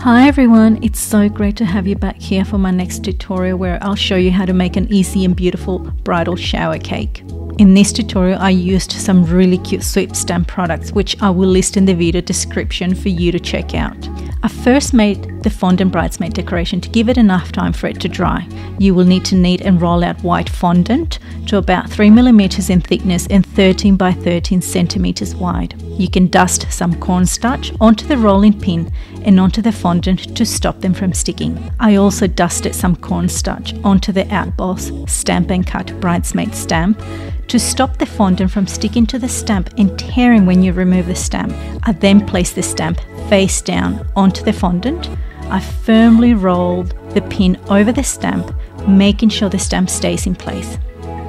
Hi everyone, it's so great to have you back here for my next tutorial where I'll show you how to make an easy and beautiful bridal shower cake. In this tutorial I used some really cute sweet stamp products which I will list in the video description for you to check out. I first made the fondant bridesmaid decoration to give it enough time for it to dry. You will need to knead and roll out white fondant to about 3mm in thickness and 13 by 13 centimeters wide. You can dust some cornstarch onto the rolling pin and onto the fondant to stop them from sticking. I also dusted some cornstarch onto the Outboss Stamp and Cut bridesmaid stamp to stop the fondant from sticking to the stamp and tearing when you remove the stamp. I then placed the stamp face down onto the fondant. I firmly rolled the pin over the stamp, making sure the stamp stays in place.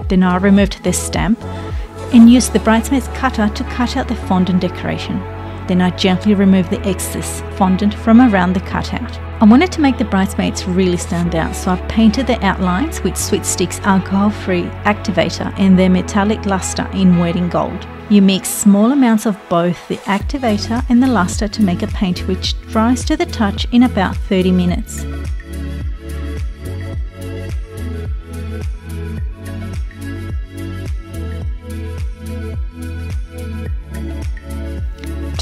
Then I removed the stamp and used the bridesmaid's cutter to cut out the fondant decoration. Then I gently removed the excess fondant from around the cutout. I wanted to make the bridesmaids really stand out, so I painted the outlines with Sweet Sticks alcohol-free activator and their metallic luster in wedding gold. You mix small amounts of both the activator and the luster to make a paint which dries to the touch in about 30 minutes.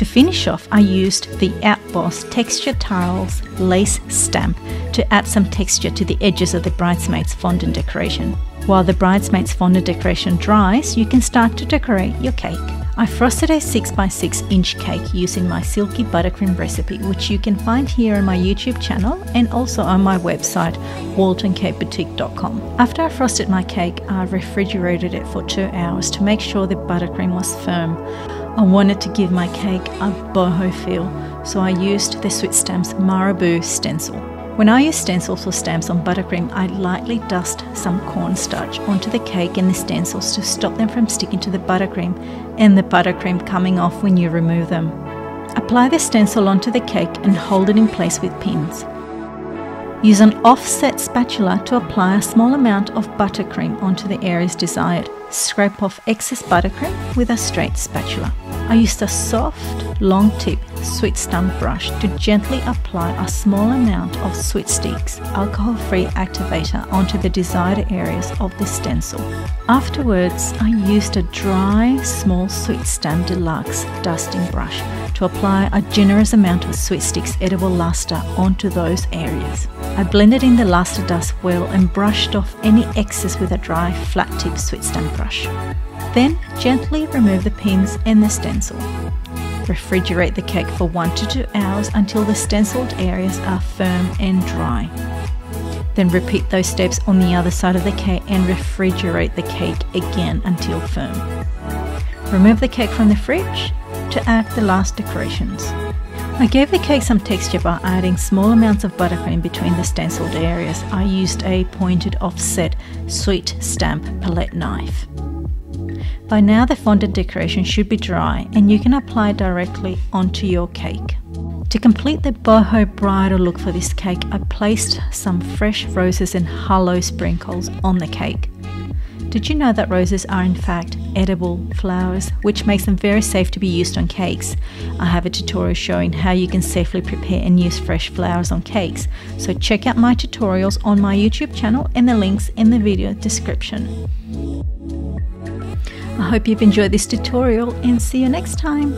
To finish off, I used the Outboss Texture Tiles Lace Stamp to add some texture to the edges of the bridesmaid's fondant decoration. While the bridesmaid's fondant decoration dries, you can start to decorate your cake. I frosted a 6x6 inch cake using my silky buttercream recipe, which you can find here on my YouTube channel and also on my website, waltoncakeboutique.com. After I frosted my cake, I refrigerated it for two hours to make sure the buttercream was firm. I wanted to give my cake a boho feel, so I used the Sweet Stamps Marabou stencil. When I use stencils or stamps on buttercream, I lightly dust some cornstarch onto the cake and the stencils to stop them from sticking to the buttercream and the buttercream coming off when you remove them. Apply the stencil onto the cake and hold it in place with pins. Use an offset spatula to apply a small amount of buttercream onto the areas desired. Scrape off excess buttercream with a straight spatula. I used a soft, long tip sweet stamp brush to gently apply a small amount of Sweet Sticks alcohol-free activator onto the desired areas of the stencil. Afterwards, I used a dry, small Sweet Stamp Deluxe dusting brush to apply a generous amount of Sweet Sticks edible luster onto those areas. I blended in the luster dust well and brushed off any excess with a dry, flat tip Sweet Stamp brush. Then gently remove the pins and the stencil. Refrigerate the cake for 1 to 2 hours until the stenciled areas are firm and dry. Then repeat those steps on the other side of the cake and refrigerate the cake again until firm. Remove the cake from the fridge to add the last decorations. I gave the cake some texture by adding small amounts of buttercream between the stenciled areas. I used a pointed offset sweet stamp palette knife. By now the fondant decoration should be dry and you can apply directly onto your cake. To complete the boho bridal look for this cake, I placed some fresh roses and Halo sprinkles on the cake. Did you know that roses are in fact edible flowers, which makes them very safe to be used on cakes? I have a tutorial showing how you can safely prepare and use fresh flowers on cakes, so check out my tutorials on my YouTube channel and the links in the video description. I hope you've enjoyed this tutorial and see you next time.